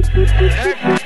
Hey!